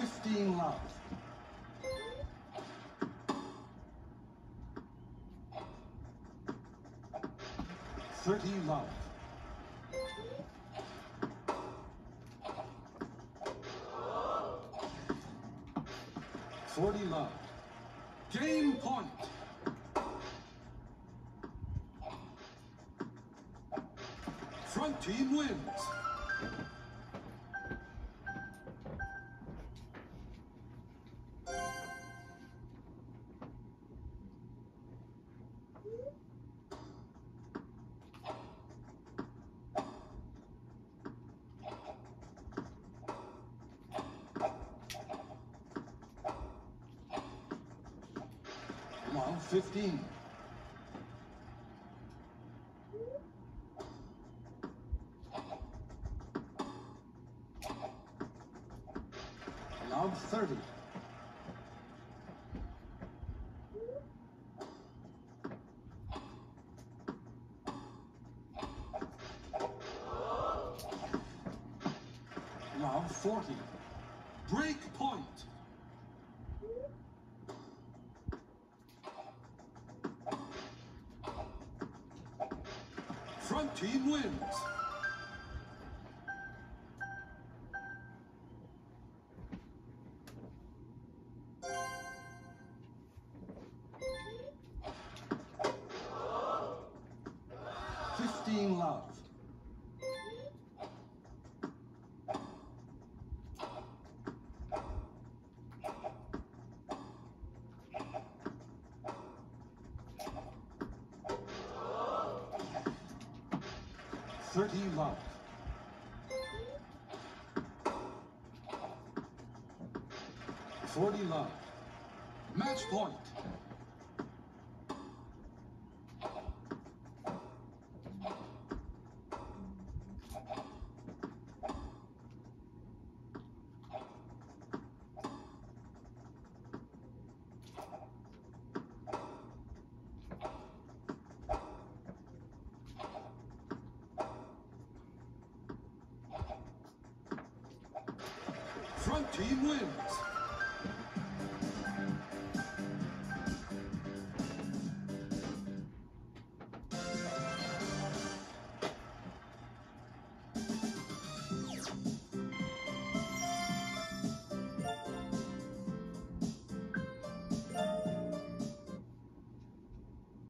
15 love. Thirty love. Forty love. Game point. Front team wins. Love 15. Love 30. Love 40. Break point. Front team wins. Fifteen love. Thirty love. Forty love. Match point. Team wins.